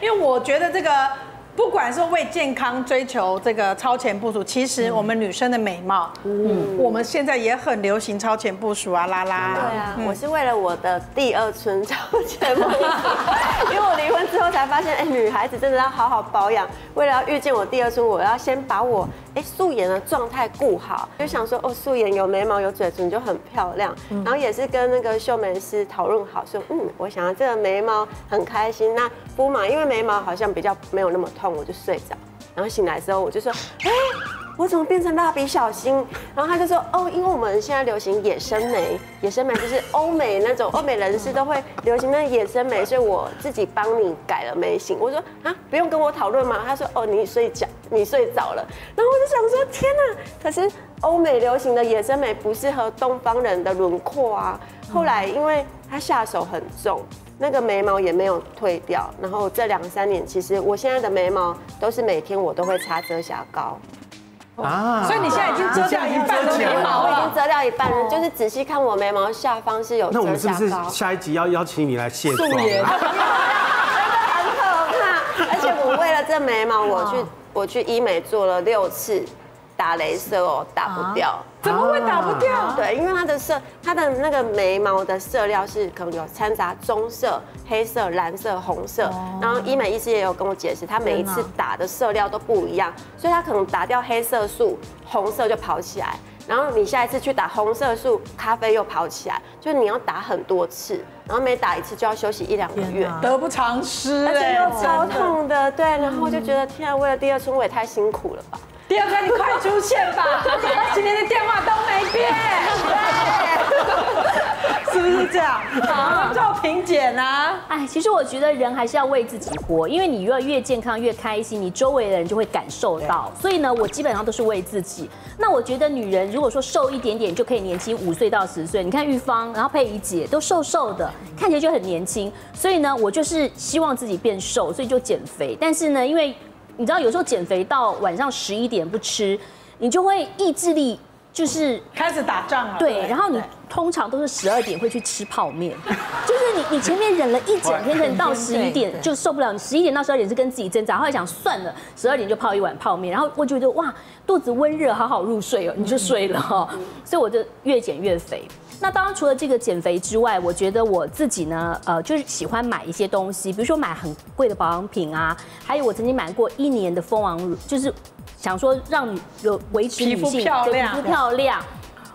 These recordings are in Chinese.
因为我觉得这个。不管是为健康追求这个超前部署，其实我们女生的美貌，嗯，我们现在也很流行超前部署啊，拉拉。对啊，我是为了我的第二春超前部署，因为我离婚之后才发现，哎，女孩子真的要好好保养。为了要遇见我第二春，我要先把我哎素颜的状态顾好，就想说哦，素颜有眉毛有嘴唇就很漂亮。然后也是跟那个秀眉师讨论好，说嗯，我想要这个眉毛很开心，那敷嘛，因为眉毛好像比较没有那么痛。我就睡着，然后醒来之后我就说，哎，我怎么变成蜡笔小新？然后他就说，哦，因为我们现在流行野生眉，野生眉就是欧美那种欧美人士都会流行那野生眉，所以我自己帮你改了眉型。我说啊，不用跟我讨论吗？他说，哦，你睡觉，你睡着了。然后我就想说，天哪！可是欧美流行的野生眉不适合东方人的轮廓啊。后来因为他下手很重。那个眉毛也没有退掉，然后这两三年，其实我现在的眉毛都是每天我都会擦遮瑕膏啊，所以你现在已经遮掉一半的眉毛，我已经遮掉一半了，就是仔细看我眉毛下方是有遮瑕膏。那我们是不是下一集要邀请你来卸妆？真的很可怕，而且我为了这眉毛，我去我去医美做了六次。打镭射哦，打不掉，怎么会打不掉？对，因为它的色，它的那个眉毛的色料是可能有掺杂棕色、黑色、蓝色、红色。然后医美医师也有跟我解释，他每一次打的色料都不一样，所以他可能打掉黑色素，红色就跑起来。然后你下一次去打红色素，咖啡又跑起来，就是你要打很多次，然后每打一次就要休息一两个月，得不偿失，而且又超痛的。对，然后我就觉得天啊，为了第二春我也太辛苦了吧。第二个，你快出现吧！今天的电话都没变，是不是这样？好，赵平姐呢？哎，其实我觉得人还是要为自己活，因为你越越健康越开心，你周围的人就会感受到。所以呢，我基本上都是为自己。那我觉得女人如果说瘦一点点就可以年轻五岁到十岁，你看玉芳，然后佩仪姐都瘦瘦的，看起来就很年轻。所以呢，我就是希望自己变瘦，所以就减肥。但是呢，因为你知道有时候减肥到晚上十一点不吃，你就会意志力就是开始打仗了。对，然后你通常都是十二点会去吃泡面，就是你你前面忍了一整天，可能到十一点就受不了。你十一点到十二点是跟自己挣扎，后来想算了，十二点就泡一碗泡面，然后我觉得哇，肚子温热，好好入睡哦，你就睡了哈。所以我就越减越肥。那当然，除了这个减肥之外，我觉得我自己呢，呃，就是喜欢买一些东西，比如说买很贵的保养品啊，还有我曾经买过一年的蜂王乳，就是想说让你有维持皮肤漂亮，皮肤漂亮，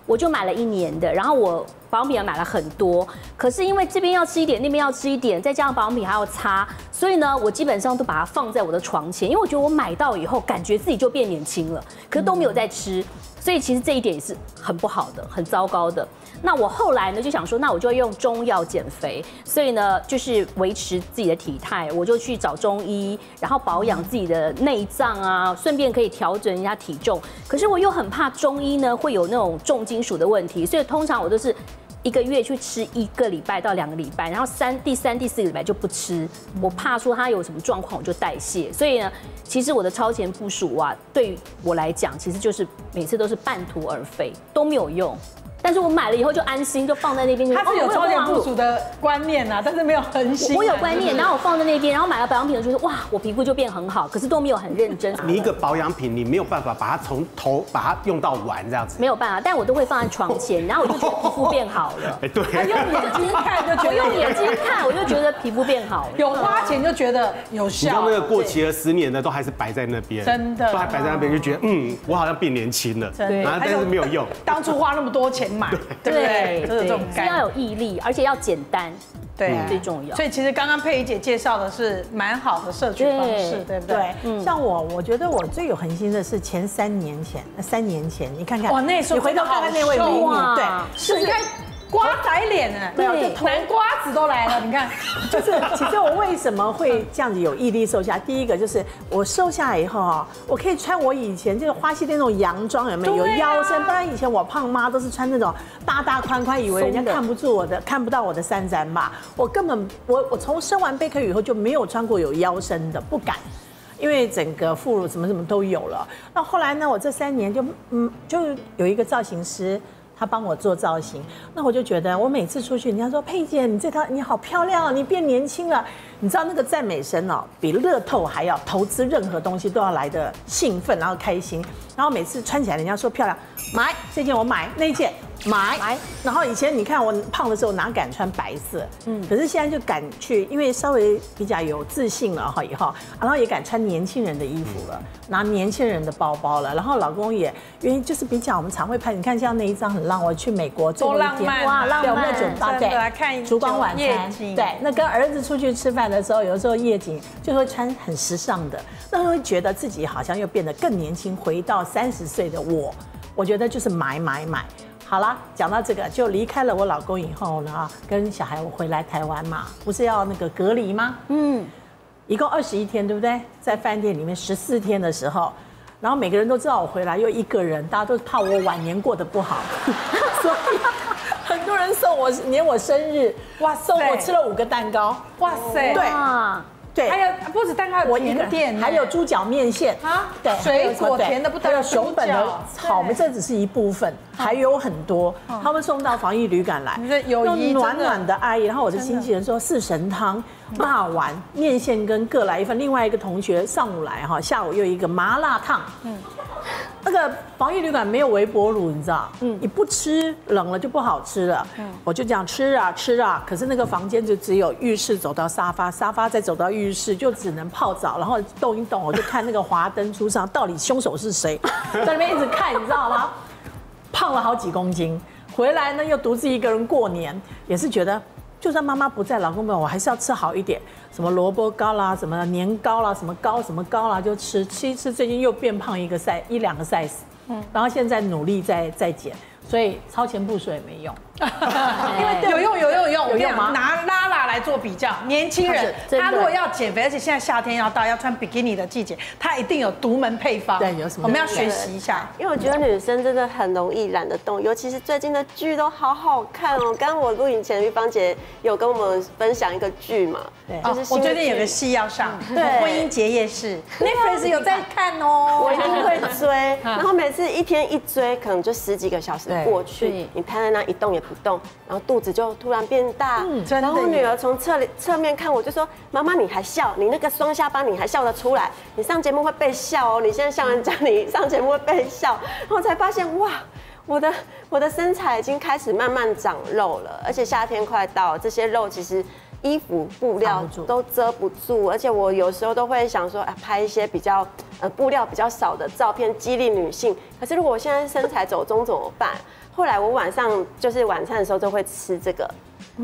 我就买了一年的。然后我保养品也买了很多，可是因为这边要吃一点，那边要吃一点，再加上保养品还要擦，所以呢，我基本上都把它放在我的床前，因为我觉得我买到以后，感觉自己就变年轻了，可是都没有在吃，所以其实这一点也是很不好的，很糟糕的。那我后来呢就想说，那我就要用中药减肥，所以呢就是维持自己的体态，我就去找中医，然后保养自己的内脏啊，顺便可以调整一下体重。可是我又很怕中医呢会有那种重金属的问题，所以通常我都是一个月去吃一个礼拜到两个礼拜，然后三第三第四个礼拜就不吃，我怕说它有什么状况我就代谢。所以呢，其实我的超前部署啊，对我来讲，其实就是每次都是半途而废，都没有用。但是我买了以后就安心，就放在那边。他是有超前部署的观念呐，但是没有恒心。我有观念，然后我放在那边，然后买了保养品，就说哇，我皮肤就变很好。可是都没有很认真。你一个保养品，你没有办法把它从头把它用到完这样子。没有办法，但我都会放在床前，然后我就觉得皮肤变好了。哎，对。用眼睛看就觉得，用眼睛看我就觉得皮肤变好了。有花钱就觉得有效。你那个过期了十年的都还是摆在那边，真的，都还摆在那边，就觉得嗯，我好像变年轻了。真的。但是没有用。当初花那么多钱买，对。对，这种是要有毅力，而且要简单，对，最重要。所以其实刚刚佩仪姐介绍的是蛮好的社群方式，对不对？对，像我，我觉得我最有恒心的是前三年前，三年前，你看看，哇，那时候你回头看看那位美女，对，是你看。瓜仔脸呢？对，就南瓜子都来了。你看，就是其实我为什么会这样子有毅力瘦下？第一个就是我瘦下来以后啊，我可以穿我以前就是花西店那种洋装，有没有？有腰身。不然以前我胖妈都是穿那种大大宽宽，以为人家看不住我的，看不到我的三展嘛。我根本我我从生完贝壳以后就没有穿过有腰身的，不敢，因为整个副乳什么什么都有了。那后来呢，我这三年就嗯，就有一个造型师。他帮我做造型，那我就觉得，我每次出去，人家说佩姐，你这套你好漂亮，你变年轻了。你知道那个赞美声哦，比乐透还要投资任何东西都要来的兴奋，然后开心。然后每次穿起来，人家说漂亮，买这件我买，那一件买 买。然后以前你看我胖的时候哪敢穿白色，嗯，可是现在就敢去，因为稍微比较有自信了哈，以后，然后也敢穿年轻人的衣服了，拿年轻人的包包了。然后老公也因为就是比较我们常会拍，你看像那一张很浪，我去美国最后一天，哇，浪漫对我们在酒吧真的来看烛光晚餐，对，那跟儿子出去吃饭的时候，有的时候夜景就会穿很时尚的，那会觉得自己好像又变得更年轻，回到三十岁的我，我觉得就是买买买。好啦，讲到这个，就离开了我老公以后呢，跟小孩我回来台湾嘛，不是要那个隔离吗？嗯，一共二十一天，对不对？在饭店里面十四天的时候，然后每个人都知道我回来又一个人，大家都怕我晚年过得不好，所以很多人送我连我生日，哇，送我吃了五个蛋糕，哇塞，对。啊，对，还有不止蛋糕，有我一个甜点，还有猪脚面线。啊？对，水果甜的不得还有了熊本的草莓，这只是一部分，还有很多。他们送到防疫旅馆来你这，友谊用暖暖的阿姨。然后我的经纪人说四神汤、骂完面线跟各来一份，另外一个同学上午来哈，下午又一个麻辣烫。嗯。那个防疫旅馆没有微波炉，你知道？嗯，你不吃冷了就不好吃了。嗯，我就这样吃啊吃啊，可是那个房间就只有浴室走到沙发，沙发再走到浴室，就只能泡澡，然后动一动，我就看那个华灯初上，到底凶手是谁，在那边一直看，你知道吗？胖了好几公斤，回来呢又独自一个人过年，也是觉得。就算妈妈不在，老公没有，我还是要吃好一点，什么萝卜糕啦，什么年糕啦，什么糕什么糕啦，就吃吃一吃。最近又变胖一个 size 一两个 size，嗯，然后现在努力在在减，所以超前部署也没用。因为有用有用有用，有用拿拉拉来做比较，年轻人他如果要减肥，而且现在夏天要到，要穿比基尼的季节，他一定有独门配方。对有什么我们要学习一下。因为我觉得女生真的很容易懒得动，尤其是最近的剧都好好看哦。刚刚我录影前，玉芳姐有跟我们分享一个剧嘛，对。哦就是我最近有个戏要上，对。婚姻结业式，Netflix 有在看哦。我一定会追，然后每次一天一追，可能就十几个小时过去，你瘫在那一动也不动，然后肚子就突然变大，然后我女儿从侧侧面看我就说：“妈妈你还笑，你那个双下巴你还笑得出来，你上节目会被笑哦，你现在笑人家你上节目会被笑。”然后才发现哇。我的我的身材已经开始慢慢长肉了，而且夏天快到了，这些肉其实衣服布料都遮不住，而且我有时候都会想说，啊，拍一些比较呃布料比较少的照片，激励女性。可是如果我现在身材走中怎么办？后来我晚上就是晚餐的时候都会吃这个，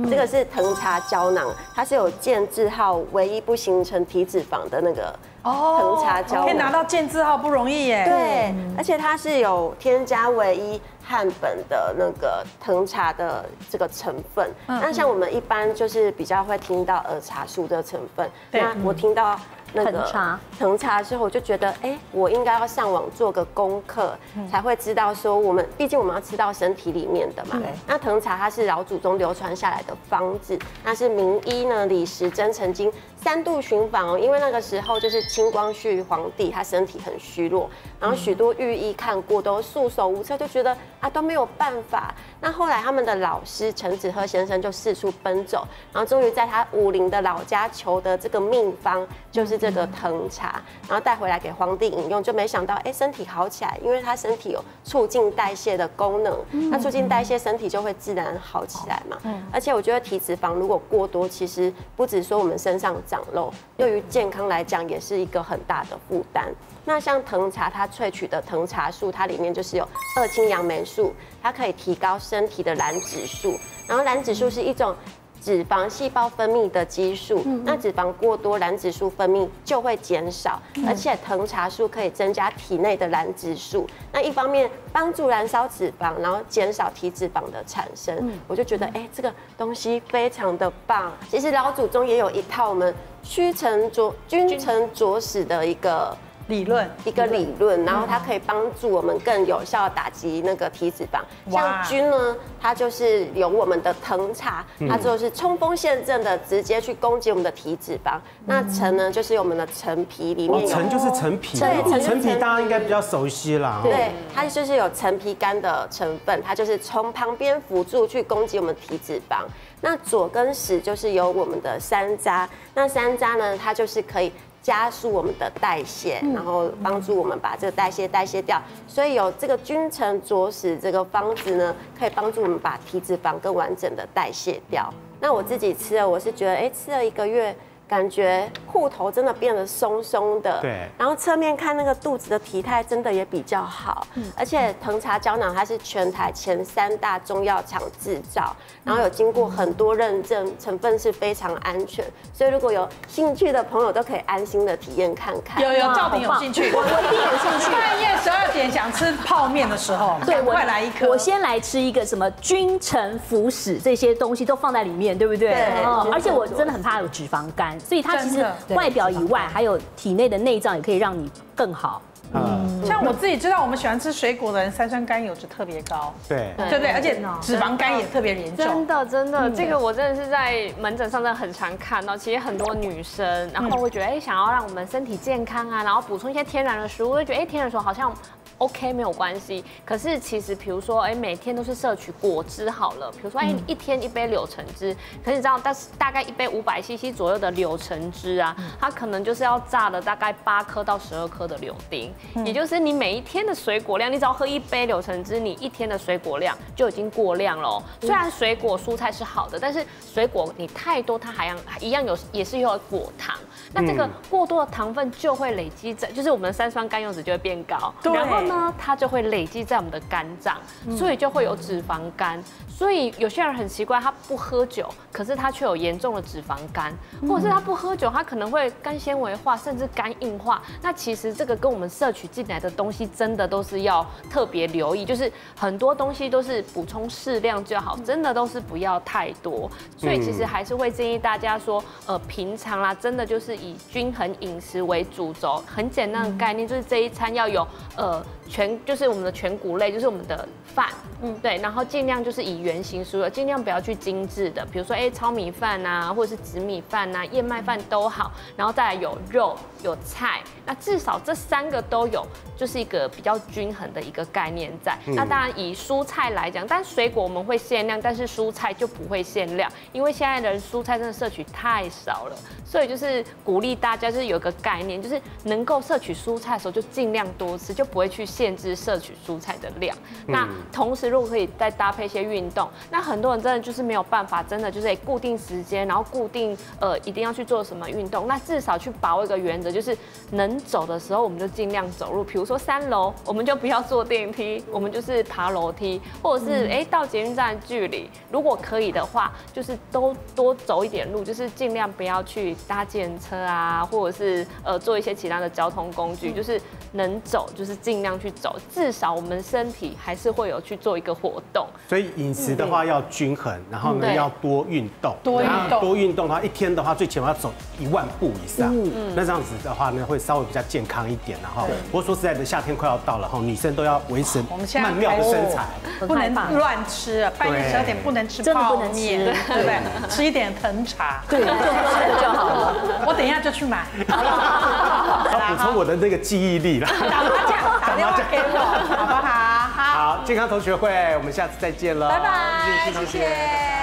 这个是藤茶胶囊，它是有健字号唯一不形成体脂肪的那个藤茶胶可以拿。到健字号不容易耶。对，而且它是有添加唯一汉本的那个藤茶的这个成分。那像我们一般就是比较会听到儿茶素的成分，对那我听到。那个藤茶藤茶之后，我就觉得，哎，我应该要上网做个功课，才会知道说，我们毕竟我们要吃到身体里面的嘛对。那藤茶它是老祖宗流传下来的方子，那是名医呢李时珍曾经三度寻访哦，因为那个时候就是清光绪皇帝，他身体很虚弱，然后许多御医看过都束手无策，就觉得啊都没有办法。那后来他们的老师陈子赫先生就四处奔走，然后终于在他武陵的老家求得这个秘方，就是这个藤茶，然后带回来给皇帝饮用，就没想到哎身体好起来，因为他身体有促进代谢的功能，那促进代谢身体就会自然好起来嘛。而且我觉得体脂肪如果过多，其实不止说我们身上长肉，对于健康来讲也是一个很大的负担。那像藤茶，它萃取的藤茶素，它里面就是有二氢杨梅素，它可以提高身体的燃脂素。然后燃脂素是一种脂肪细胞分泌的激素，那脂肪过多，燃脂素分泌就会减少，而且藤茶素可以增加体内的燃脂素。那一方面帮助燃烧脂肪，然后减少体脂肪的产生。我就觉得，哎，这个东西非常的棒。其实老祖宗也有一套我们屈臣着君臣佐使的一个理论一个理论，然后它可以帮助我们更有效地打击那个体脂肪。像菌呢，它就是有我们的藤茶，它就是冲锋陷阵的直接去攻击我们的体脂肪。那陈呢，就是我们的陈皮里面有陈就是陈皮对陈皮大家应该比较熟悉啦。哦对，它就是有陈皮苷的成分，它就是从旁边辅助去攻击我们体脂肪。那左跟十就是有我们的山楂，那山楂呢，它就是可以加速我们的代谢，然后帮助我们把这个代谢代谢掉。所以有这个君臣佐使这个方子呢，可以帮助我们把体脂肪更完整的代谢掉。那我自己吃了，我是觉得，哎，吃了一个月。感觉裤头真的变得松松的，对然后侧面看那个肚子的体态真的也比较好，嗯而且藤茶胶囊它是全台前三大中药厂制造，然后有经过很多认证，成分是非常安全，所以如果有兴趣的朋友都可以安心的体验看看。有有哇赵婷有兴趣，我我一定有兴趣。半夜十二点想吃泡面的时候，对我快来一颗。我先来吃一个什么君臣辅使这些东西都放在里面，对不对？对而且我真的很怕有脂肪肝，所以它其实外表以外，还有体内的内脏也可以让你更好。嗯，像我自己知道，我们喜欢吃水果的人，三酸甘油脂特别高，对。对不对？而且脂肪肝也特别严重真。的真的，这个我真的是在门诊上真的很常看到。其实很多女生，然后会觉得，哎，想要让我们身体健康啊，然后补充一些天然的食物，会觉得，哎，天然食物好像 OK 没有关系。可是其实，比如说，哎，每天都是摄取果汁好了，比如说，哎，一天一杯柳橙汁，可是你知道，但是大概一杯五百 CC 左右的柳橙汁啊，它可能就是要榨了大概八颗到十二颗的柳丁，也就是你每一天的水果量，你只要喝一杯柳橙汁，你一天的水果量就已经过量了哦。虽然水果蔬菜是好的，但是水果你太多，它还样一样有也是有果糖。那这个过多的糖分就会累积在，就是我们的三酸甘油脂就会变高，对然后呢，它就会累积在我们的肝脏，所以就会有脂肪肝。所以有些人很奇怪，他不喝酒，可是他却有严重的脂肪肝，或者是他不喝酒，他可能会肝纤维化，甚至肝硬化。那其实这个跟我们摄取进来的东西，真的都是要特别留意，就是很多东西都是补充适量就好，真的都是不要太多。所以其实还是会建议大家说，呃，平常啦，真的就是以均衡饮食为主轴，很简单的概念，就是这一餐要有呃全，就是我们的全谷类，就是我们的饭，嗯，对，然后尽量就是以圆形蔬的，尽量不要去精致的，比如说哎糙米饭啊，或者是紫米饭啊、燕麦饭都好，然后再来有肉有菜，那至少这三个都有，就是一个比较均衡的一个概念在。那当然以蔬菜来讲，但水果我们会限量，但是蔬菜就不会限量，因为现在的人蔬菜真的摄取太少了，所以就是鼓励大家就是有一个概念，就是能够摄取蔬菜的时候就尽量多吃，就不会去限制摄取蔬菜的量。那同时如果可以再搭配一些运动，那很多人真的就是没有办法，真的就是得固定时间，然后固定呃一定要去做什么运动，那至少去把握一个原则，就是能走的时候我们就尽量走路，比如说三楼我们就不要坐电梯，我们就是爬楼梯，或者是哎到捷运站的距离，如果可以的话，就是都多走一点路，就是尽量不要去搭计程车啊，或者是呃做一些其他的交通工具，就是能走就是尽量去走，至少我们身体还是会有去做一个活动。所以饮食的话要均衡，然后呢要多运动，多运动多运动的话，一天的话最起码要走一万步以上。嗯那这样子的话呢，会稍微比较健康一点，然后不过说实在的，夏天快要到了哈，女生都要维持我们现在曼妙的身材。不能乱吃啊，半夜十二点不能吃泡真的不能吃面，对不对？吃一点藤茶。对，就好了。我等一下就去买。要补充我的那个记忆力了。打麻将，打电话给我，好不好？好，好，健康同学会，我们下次再见了，拜拜，谢谢谢同学谢。